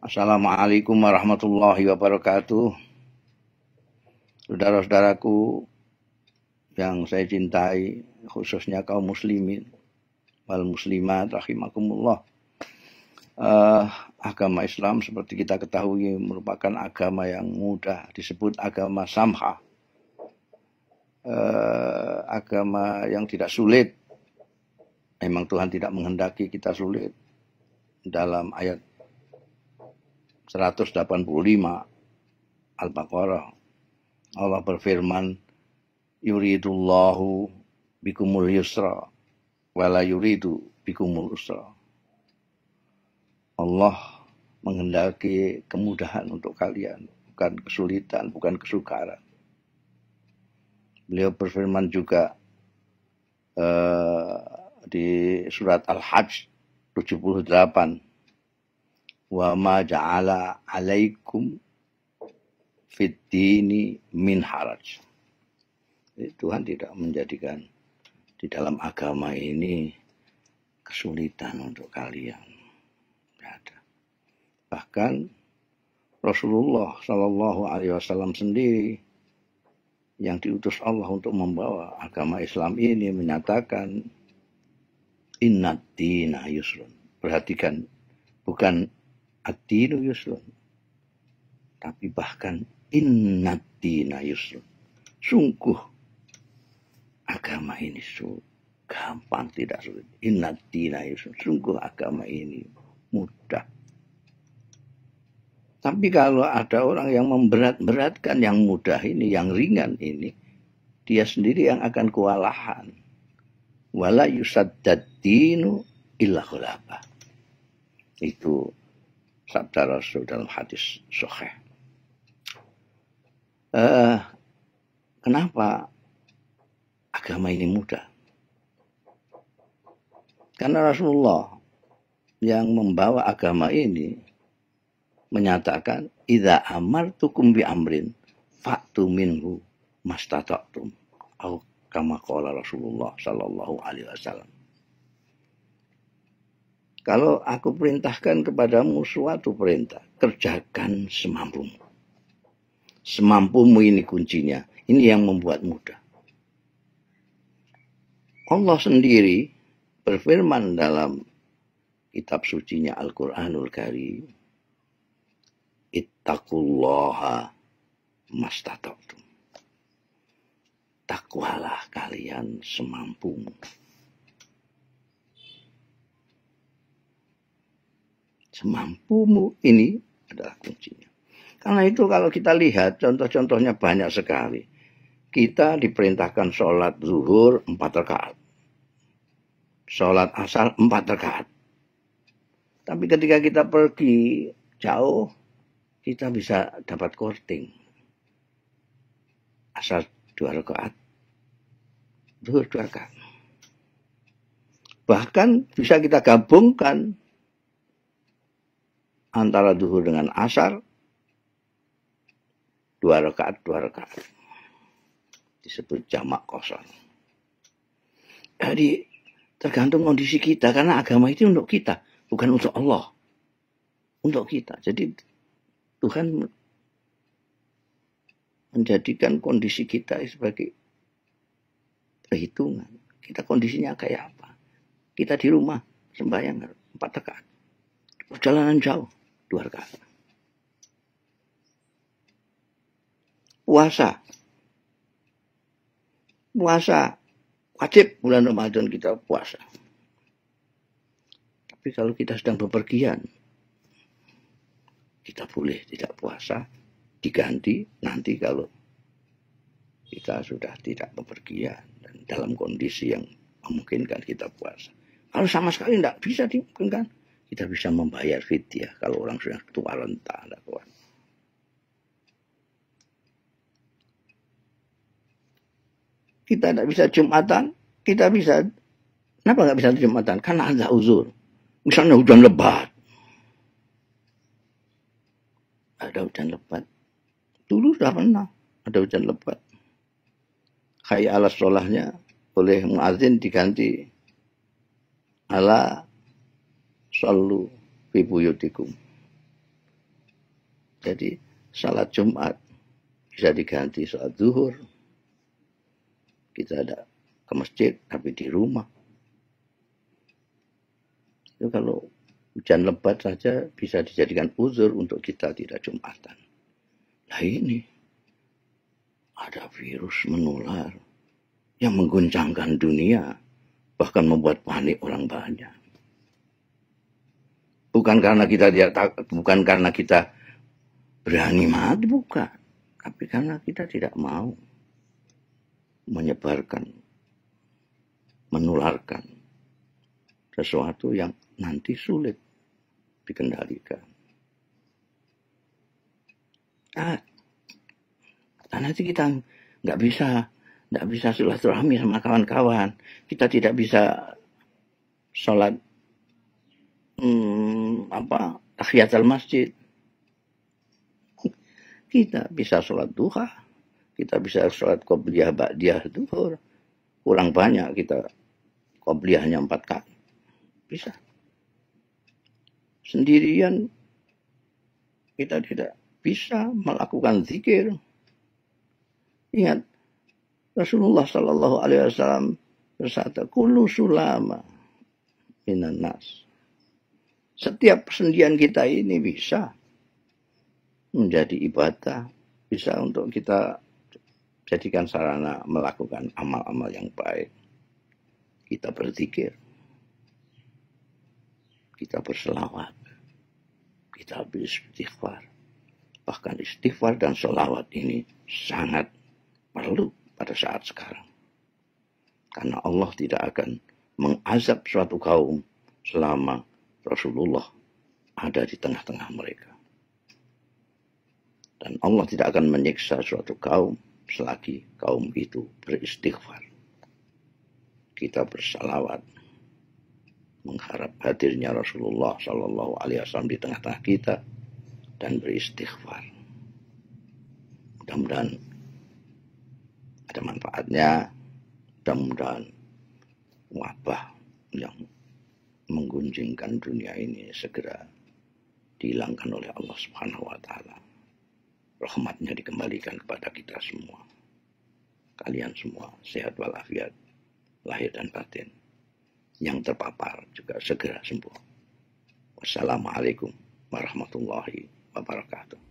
Assalamualaikum warahmatullahi wabarakatuh. Saudara-saudaraku yang saya cintai, khususnya kaum muslimin wal muslimat rahimakumullah. Uh, agama Islam seperti kita ketahui merupakan agama yang mudah disebut agama samha. Uh, agama yang tidak sulit. Memang Tuhan tidak menghendaki kita sulit. Dalam ayat 185 Al-Baqarah. Allah berfirman yuridullahu bikumul yusra wala yuridu bikumul usra. Allah menghendaki kemudahan untuk kalian bukan kesulitan bukan kesukaran. Beliau berfirman juga uh, di surat Al-Hajj 78 wa ma ja'ala alaikum fid dini min haraj. Tuhan tidak menjadikan di dalam agama ini kesulitan untuk kalian. ada. Bahkan Rasulullah Shallallahu Alaihi Wasallam sendiri yang diutus Allah untuk membawa agama Islam ini menyatakan inna dina yusrun. Perhatikan, bukan ad-dinu yusrun. Tapi bahkan inna dina yusrun. Sungguh agama ini su gampang tidak sulit. Inna dina yusrun. Sungguh agama ini mudah. Tapi kalau ada orang yang memberat-beratkan yang mudah ini, yang ringan ini, dia sendiri yang akan kewalahan. Wala yusaddad dinu illa Itu sabda Rasul dalam hadis sahih. Uh, kenapa agama ini mudah? Karena Rasulullah yang membawa agama ini menyatakan idza amartukum bi amrin fa'tu minhu mastata'tum atau kama qala Rasulullah sallallahu alaihi wasallam kalau aku perintahkan kepadamu suatu perintah, kerjakan semampumu. Semampumu ini kuncinya. Ini yang membuat mudah. Allah sendiri berfirman dalam kitab sucinya Al-Quranul Karim. Ittaqullaha mastata'tum. Takwalah kalian semampumu. Semampumu ini adalah kuncinya. Karena itu kalau kita lihat contoh-contohnya banyak sekali. Kita diperintahkan sholat zuhur empat rakaat. Sholat asal empat rakaat. Tapi ketika kita pergi jauh, kita bisa dapat korting. Asal dua rakaat. Zuhur dua rakaat. Bahkan bisa kita gabungkan antara duhur dengan asar dua rakaat dua rakaat. Disebut jamak kosong. Jadi tergantung kondisi kita karena agama itu untuk kita bukan untuk Allah. Untuk kita. Jadi Tuhan menjadikan kondisi kita sebagai perhitungan. Kita kondisinya kayak apa? Kita di rumah sembahyang empat rakaat. Perjalanan jauh dua rakaat. Puasa. Puasa. Wajib bulan Ramadan kita puasa. Tapi kalau kita sedang bepergian, kita boleh tidak puasa, diganti nanti kalau kita sudah tidak bepergian dan dalam kondisi yang memungkinkan kita puasa. Kalau sama sekali tidak bisa dimungkinkan, kita bisa membayar fidyah kalau orang sudah tua renta ada kawan. Kita tidak bisa jumatan, kita bisa. Kenapa nggak bisa jumatan? Karena ada uzur. Misalnya hujan lebat. Ada hujan lebat. Dulu sudah pernah ada hujan lebat. Hayya alas solahnya oleh muazin diganti ala sallu fi buyutikum. Jadi salat Jumat bisa diganti salat zuhur. Kita ada ke masjid tapi di rumah. Itu kalau hujan lebat saja bisa dijadikan uzur untuk kita tidak Jumatan. Nah ini ada virus menular yang mengguncangkan dunia, bahkan membuat panik orang banyak. Bukan karena kita tidak bukan karena kita berani mati, bukan. Tapi karena kita tidak mau menyebarkan, menularkan sesuatu yang nanti sulit dikendalikan. Nah, nanti kita nggak bisa tidak bisa silaturahmi sama kawan-kawan. Kita tidak bisa sholat hmm, apa tahiyatul masjid. Kita bisa sholat duha. Kita bisa sholat qobliyah ba'diyah duhur. Kurang banyak kita qobliyahnya empat kali. Bisa. Sendirian kita tidak bisa melakukan zikir. Ingat, Rasulullah Shallallahu Alaihi Wasallam bersabda, "Kulu sulama minan nas." Setiap persendian kita ini bisa menjadi ibadah, bisa untuk kita jadikan sarana melakukan amal-amal yang baik. Kita berzikir, kita berselawat, kita beristighfar. Bahkan istighfar dan selawat ini sangat perlu pada saat sekarang. Karena Allah tidak akan mengazab suatu kaum selama Rasulullah ada di tengah-tengah mereka. Dan Allah tidak akan menyiksa suatu kaum selagi kaum itu beristighfar. Kita bersalawat mengharap hadirnya Rasulullah Shallallahu Alaihi Wasallam di tengah-tengah kita dan beristighfar. Mudah-mudahan ada manfaatnya mudah-mudahan wabah yang menggunjingkan dunia ini segera dihilangkan oleh Allah Subhanahu wa taala. Rahmatnya dikembalikan kepada kita semua. Kalian semua sehat walafiat, lahir dan batin. Yang terpapar juga segera sembuh. Wassalamualaikum warahmatullahi wabarakatuh.